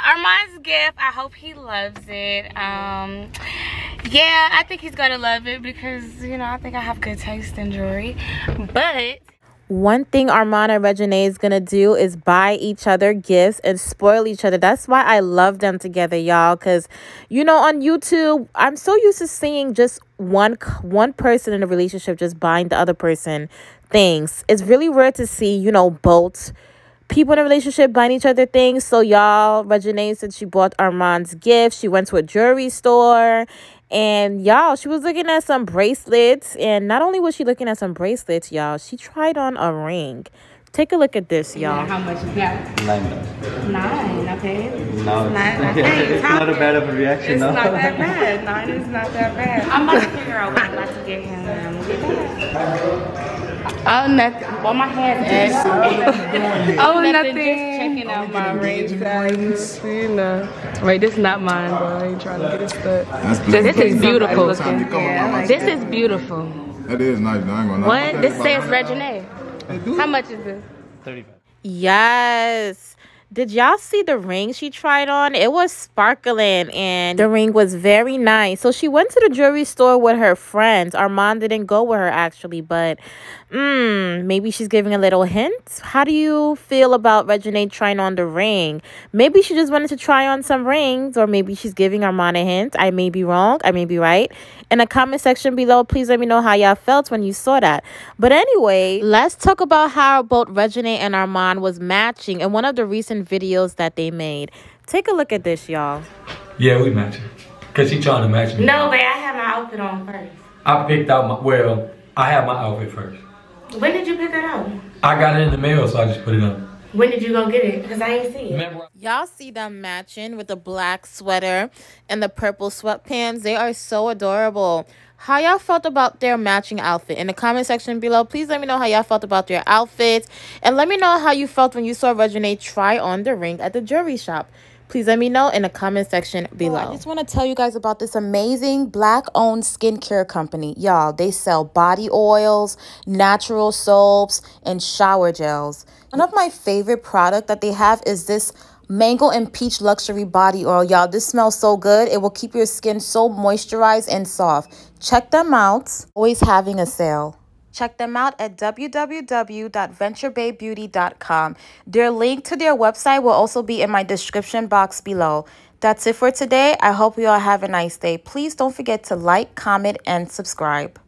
Armon's gift. I hope he loves it. Um, yeah, I think he's gonna love it because you know I think I have good taste in jewelry. But one thing Armon and Reginae is gonna do is buy each other gifts and spoil each other. That's why I love them together, y'all. Cause you know, on YouTube, I'm so used to seeing just one one person in a relationship just buying the other person things. It's really rare to see, you know, both people in a relationship buying each other things. So y'all, Reginae said she bought Armon's gift. She went to a jewelry store and y'all, she was looking at some bracelets. And not only was she looking at some bracelets, y'all, she tried on a ring. Take a look at this, y'all. how much is that? Nine dollars. Nine, okay. No, Nine, it's not a bad of a reaction, It's no. not that bad. Nine is not that bad. I'm about to figure out what I'm about to get him. Oh, nothing. Well, my hand's Oh, nothing. nothing. Just checking out my ring Friends, you know. Wait, this is not mine, but I ain't trying to get it stuck. That's This is beautiful. Every time you come up on my This screen. is beautiful. That is nice. I ain't gonna. What? This says Reginae. How much is this? 35 Yes. Did y'all see the ring she tried on? It was sparkling and the ring was very nice. So she went to the jewelry store with her friends. Armon didn't go with her actually, but mm, maybe she's giving a little hint. How do you feel about Reginae trying on the ring? Maybe she just wanted to try on some rings, or maybe she's giving Armon a hint. I may be wrong. I may be right. In the comment section below, please let me know how y'all felt when you saw that. But anyway, let's talk about how both Reginae and Armon was matching And one of the recent videos that they made. Take a look at this, y'all. Yeah, we matching. Cause she trying to match me. No, but I have my outfit on first. I picked out my well, I had my outfit first. When did you pick it out? I got it in the mail, so I just put it on. When did you go get it? Because I ain't see it. Y'all see them matching with the black sweater and the purple sweatpants. They are so adorable. How y'all felt about their matching outfit? In the comment section below, please let me know how y'all felt about their outfits. And let me know how you felt when you saw Reginae try on the ring at the jewelry shop. Please let me know in the comment section below. I just want to tell you guys about this amazing black owned skincare company. Y'all, they sell body oils, natural soaps, and shower gels. One of my favorite product that they have is this mango and peach luxury body oil. Y'all, this smells so good. It will keep your skin so moisturized and soft. Check them out. Always having a sale. Check them out at www.venturebaebeauty.com. Their link to their website will also be in my description box below. That's it for today. I hope you all have a nice day. Please don't forget to like, comment, and subscribe.